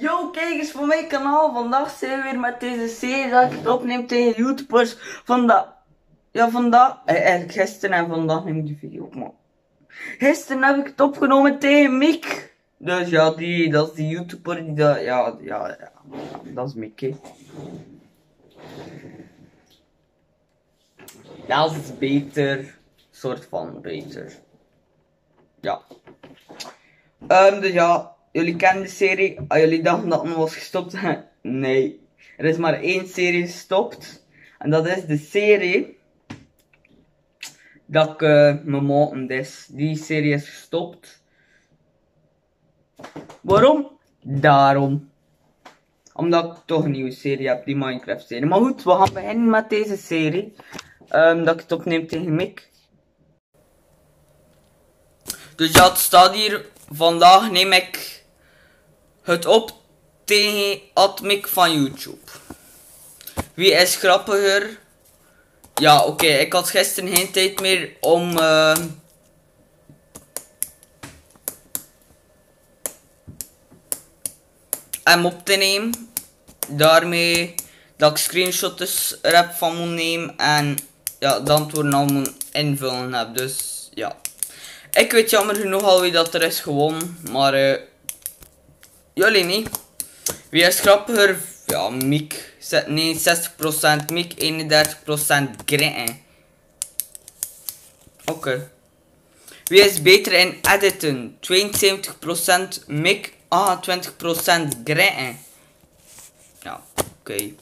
Yo kijkers van mijn kanaal, vandaag zijn we weer met deze serie dat ik het opneem tegen YouTubers. Vandaag, ja vandaag, eh, eigenlijk gisteren en vandaag neem ik die video op man. Gisteren heb ik het opgenomen tegen Mick. Dus ja, die, dat is die YouTuber die dat, ja, ja, ja, dat is Mick hè. Dat is beter, soort van beter. Ja. Ehm, dus ja, jullie kennen de serie. Als jullie dachten dat het was gestopt, nee. Er is maar één serie gestopt. En dat is de serie dat ik uh, mijn maten is. Die serie is gestopt. Waarom? Daarom. Omdat ik toch een nieuwe serie heb, die Minecraft serie. Maar goed, we gaan beginnen met deze serie. Um, dat ik het opneem tegen Mick. Dus ja, het staat hier. Vandaag neem ik het op tegen Atmic van YouTube. Wie is grappiger? Ja, oké. Ik had gisteren geen tijd meer om... Uh, hem op te nemen. Daarmee dat ik screenshots heb van moet nemen. En ja, de antwoorden al moet invullen heb. Dus ja. Ik weet jammer genoeg al wie dat er is gewonnen. Maar uh, jullie niet. Wie is grappiger? Ja, Miek. Nee, 60% Miek, 31% Grin. Oké. Wie is beter in editen? 72% Mick, 28% Grin. Ja, oké.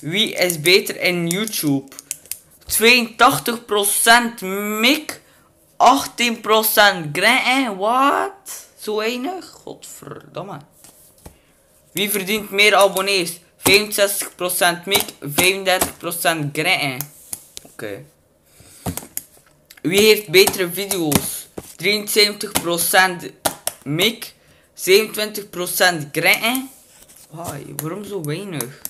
Wie is beter in YouTube? 82% Mick, 18% Grin. Wat? Zo weinig? Godverdamme. Wie verdient meer abonnees? 65% Mick, 35% Grin. Oké. Wie heeft betere video's? 73% Mick, 27% Grin. Waarom zo weinig?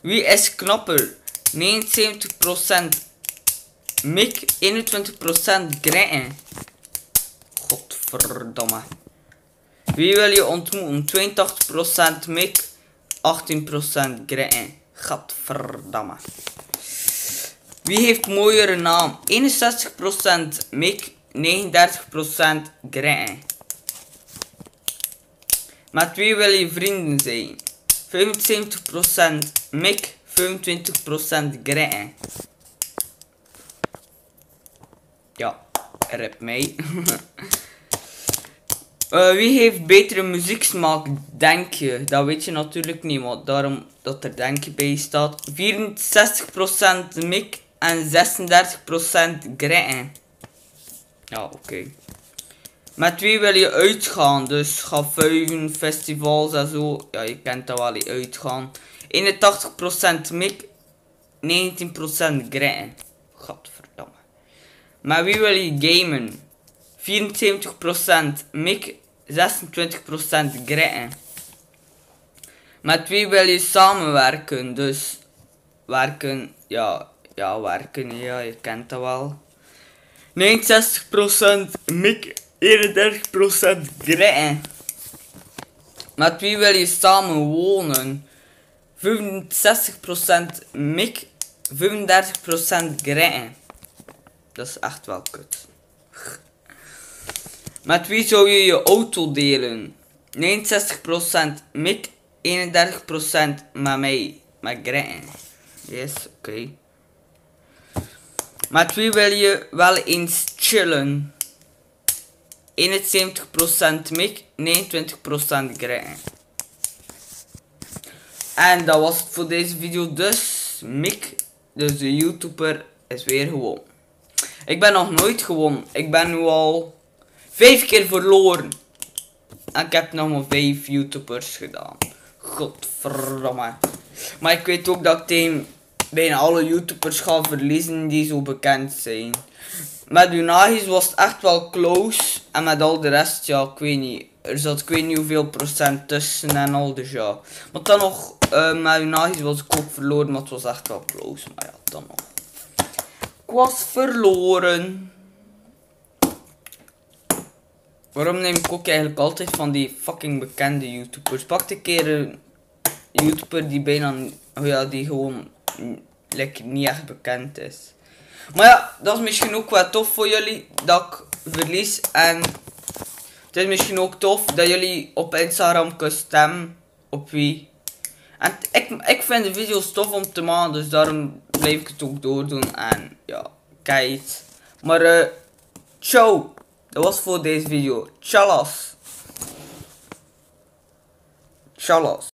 Wie is knapper? 79% Mick, 21% Grin. Godverdamme. Wie wil je ontmoeten? 82% Mick, 18% Grin. Gadverdamme. Wie heeft mooiere naam? 61% Mick, 39% Grin. Met wie wil je vrienden zijn? 75% Mick, 25% Grin. Ja, rip mij. uh, wie heeft betere muzieksmaak, denk je? Dat weet je natuurlijk niet, maar daarom dat er denk je bij staat. 64% Mick en 36% Grin. Ja, oké. Met wie wil je uitgaan? Dus schafuigen, festivals en zo. Ja, je kent dat wel, uitgaan. 81% Mick, 19% Grin. Godverdamme. Maar wie wil je gamen? 74% Mick, 26% Grin. Met wie wil je samenwerken? Dus werken, ja, ja, werken, ja, je kent dat wel. 69% Mick, 31% Grin. Met wie wil je samen wonen? 65% Mick, 35% Grin. Dat is echt wel kut. Met wie zou je je auto delen? 69% Mick, 31% met mij, met Grin. Yes, oké. Okay. Met wie wil je wel eens chillen? 71% Mick, 29% Grin. En dat was het voor deze video dus. Mick, dus de YouTuber, is weer gewoon. Ik ben nog nooit gewoon. Ik ben nu al vijf keer verloren. En ik heb nog maar vijf YouTubers gedaan. Godverdomme. Maar ik weet ook dat ik tegen bijna alle YouTubers ga verliezen die zo bekend zijn. Met Unagis was het echt wel close. En met al de rest, ja, ik weet niet. Er zat ik weet niet hoeveel procent tussen en al, dus ja. Maar dan nog, uh, met Unagis was ik ook verloren, maar het was echt wel close. Maar ja, dan nog. Ik was verloren. Waarom neem ik ook eigenlijk altijd van die fucking bekende YouTubers? Pak een keer een YouTuber die bijna, oh ja, die gewoon like, niet echt bekend is. Maar ja, dat is misschien ook wel tof voor jullie dat ik verlies. En het is misschien ook tof dat jullie op Instagram kunnen stemmen op wie. En ik, ik vind de video's tof om te maken, dus daarom blijf ik het ook doordoen. En ja, kijk. Maar eh, ciao. Dat was voor deze video. Tjallas. Tjallas.